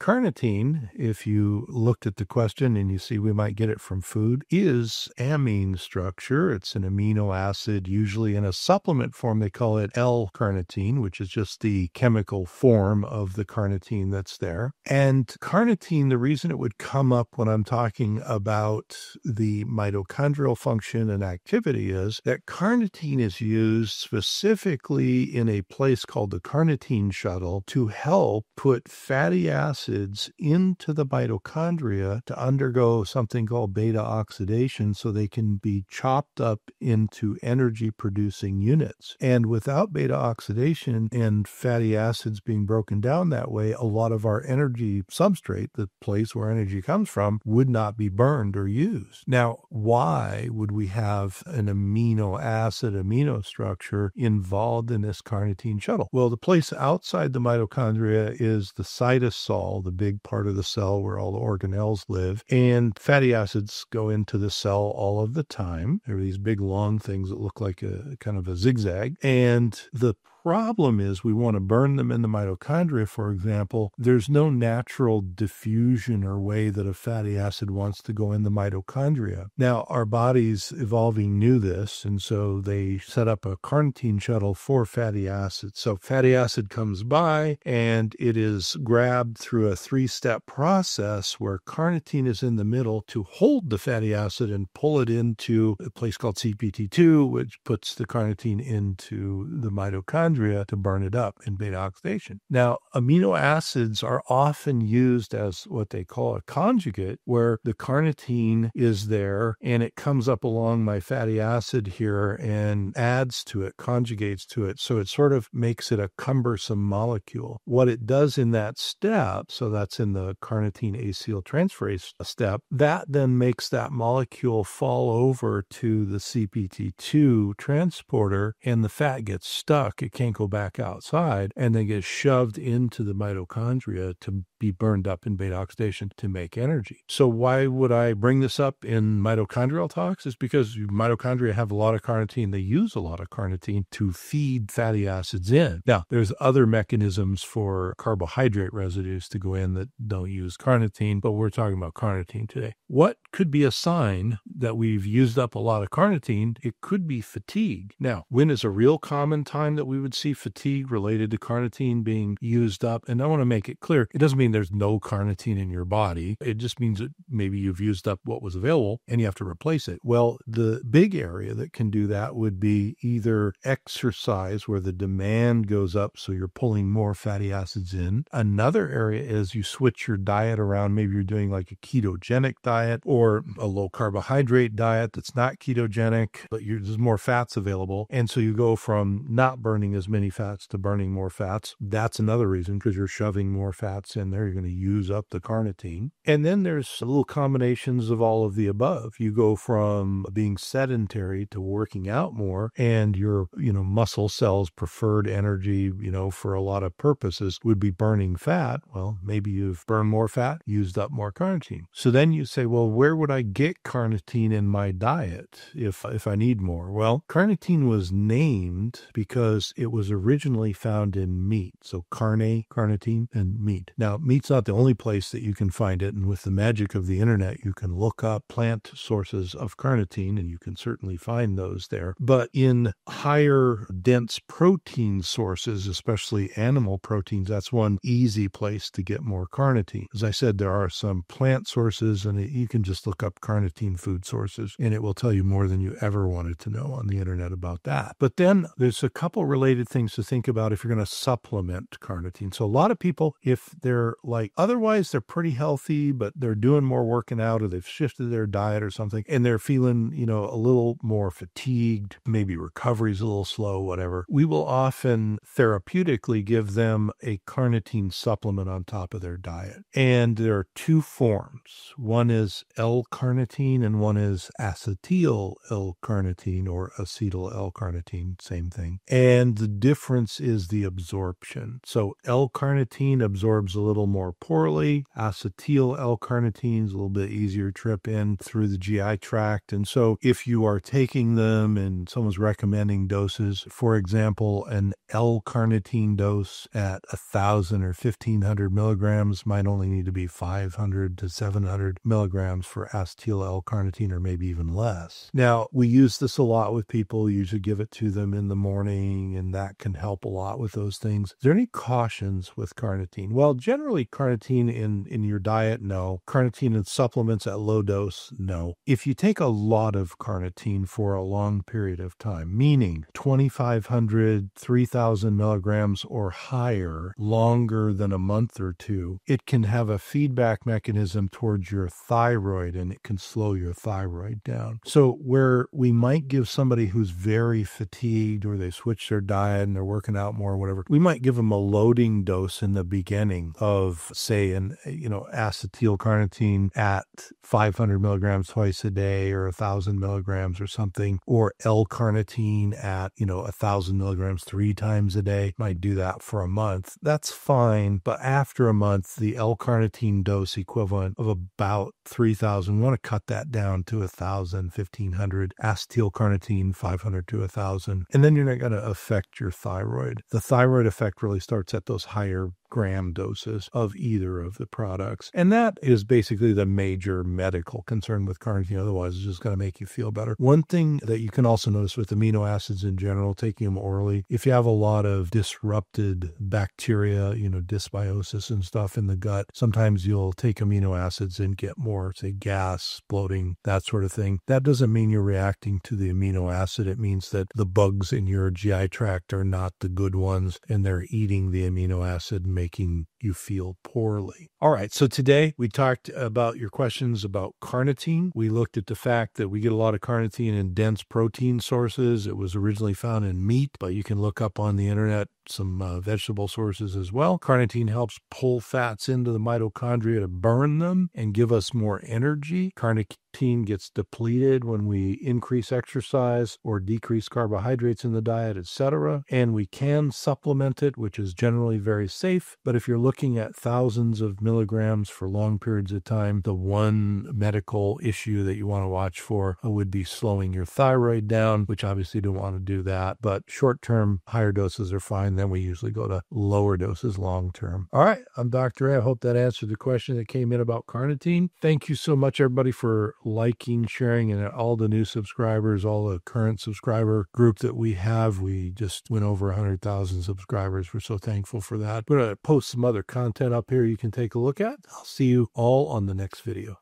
carnitine, if you looked at the question and you see we might get it from food, is amine structure. It's an amino acid, usually in a supplement form. They call it L-carnitine, which is just the chemical form of the carnitine that's there. And carnitine, the reason it would come up when I'm talking about the mitochondrial function and activity is that carnitine is used specifically in a place called the carnitine shuttle to help put fatty acids into the mitochondria to undergo something called beta oxidation so they can be chopped up into energy producing units. And without beta oxidation and fatty acids being broken down that way, a lot of our energy substrate, the place where energy comes from, would not be burned or used. Now, why would we have an amino acid amino structure involved in this carnitine shuttle? Well, the place outside the mitochondria is the cytosol, the big part of the cell where all the organelles live, and fatty acids go into the cell all of the time. There are these big long things that look like a kind of a zigzag, and the problem is we want to burn them in the mitochondria, for example. There's no natural diffusion or way that a fatty acid wants to go in the mitochondria. Now, our bodies evolving knew this, and so they set up a carnitine shuttle for fatty acids. So fatty acid comes by and it is grabbed through a three step process where carnitine is in the middle to hold the fatty acid and pull it into a place called CPT2, which puts the carnitine into the mitochondria mitochondria to burn it up in beta oxidation. Now, amino acids are often used as what they call a conjugate, where the carnitine is there and it comes up along my fatty acid here and adds to it, conjugates to it. So it sort of makes it a cumbersome molecule. What it does in that step, so that's in the carnitine acetyltransferase step, that then makes that molecule fall over to the CPT2 transporter and the fat gets stuck. It can't go back outside and then get shoved into the mitochondria to be burned up in beta oxidation to make energy. So why would I bring this up in mitochondrial talks? Is because mitochondria have a lot of carnitine. They use a lot of carnitine to feed fatty acids in. Now, there's other mechanisms for carbohydrate residues to go in that don't use carnitine, but we're talking about carnitine today. What could be a sign that we've used up a lot of carnitine? It could be fatigue. Now, when is a real common time that we would see fatigue related to carnitine being used up? And I want to make it clear, it doesn't mean there's no carnitine in your body. It just means that maybe you've used up what was available and you have to replace it. Well, the big area that can do that would be either exercise where the demand goes up, so you're pulling more fatty acids in. Another area is you switch your diet around. Maybe you're doing like a ketogenic diet or a low carbohydrate diet that's not ketogenic, but there's more fats available. And so you go from not burning as many fats to burning more fats. That's another reason because you're shoving more fats in there there. You're going to use up the carnitine. And then there's little combinations of all of the above. You go from being sedentary to working out more, and your, you know, muscle cells preferred energy, you know, for a lot of purposes would be burning fat. Well, maybe you've burned more fat, used up more carnitine. So then you say, well, where would I get carnitine in my diet if if I need more? Well, carnitine was named because it was originally found in meat. So carne, carnitine, and meat. Now, meat's not the only place that you can find it. And with the magic of the internet, you can look up plant sources of carnitine and you can certainly find those there. But in higher dense protein sources, especially animal proteins, that's one easy place to get more carnitine. As I said, there are some plant sources and you can just look up carnitine food sources and it will tell you more than you ever wanted to know on the internet about that. But then there's a couple related things to think about if you're going to supplement carnitine. So a lot of people, if they're like otherwise they're pretty healthy, but they're doing more working out or they've shifted their diet or something and they're feeling, you know, a little more fatigued, maybe recovery's a little slow, whatever. We will often therapeutically give them a carnitine supplement on top of their diet. And there are two forms. One is L-carnitine and one is acetyl L-carnitine or acetyl L-carnitine, same thing. And the difference is the absorption. So L-carnitine absorbs a little more poorly. Acetyl L-carnitine is a little bit easier trip in through the GI tract. And so if you are taking them and someone's recommending doses, for example, an L-carnitine dose at a thousand or 1500 milligrams might only need to be 500 to 700 milligrams for acetyl L-carnitine or maybe even less. Now, we use this a lot with people, usually give it to them in the morning, and that can help a lot with those things. Is there any cautions with carnitine? Well, generally, carnitine in, in your diet, no. Carnitine in supplements at low dose, no. If you take a lot of carnitine for a long period of time, meaning 2,500, 3,000 milligrams or higher, longer than a month or two, it can have a feedback mechanism towards your thyroid and it can slow your thyroid down. So, where we might give somebody who's very fatigued or they switch their diet and they're working out more, or whatever, we might give them a loading dose in the beginning of, say, an you know acetyl carnitine at 500 milligrams twice a day or a thousand milligrams or something, or L-carnitine at you know a thousand milligrams three times a day. Might do that for a month. That's fine, but after a month, the L-carnitine dose equivalent of about 3,000, we want to cut that down to 1,000, 1,500, acetyl carnitine 500 to 1,000, and then you're not going to your thyroid. The thyroid effect really starts at those higher gram doses of either of the products. And that is basically the major medical concern with carnitine. Otherwise, it's just going to make you feel better. One thing that you can also notice with amino acids in general, taking them orally, if you have a lot of disrupted bacteria, you know, dysbiosis and stuff in the gut, sometimes you'll take amino acids and get more, say, gas, bloating, that sort of thing. That doesn't mean you're reacting to the amino acid. It means that the bugs in your GI tract are not the good ones and they're eating the amino acid making you feel poorly. All right, so today we talked about your questions about carnitine. We looked at the fact that we get a lot of carnitine in dense protein sources. It was originally found in meat, but you can look up on the internet some uh, vegetable sources as well. Carnitine helps pull fats into the mitochondria to burn them and give us more energy. Carnitine gets depleted when we increase exercise or decrease carbohydrates in the diet, etc. And we can supplement it, which is generally very safe. But if you're looking at thousands of milligrams for long periods of time, the one medical issue that you want to watch for would be slowing your thyroid down, which obviously don't want to do that. But short term, higher doses are fine. Then we usually go to lower doses long term. All right, I'm Dr. A. I hope that answered the question that came in about carnitine. Thank you so much, everybody, for liking, sharing, and all the new subscribers, all the current subscriber group that we have. We just went over 100,000 subscribers. We're so thankful for that. We're going to post some other content up here you can take a look at. I'll see you all on the next video.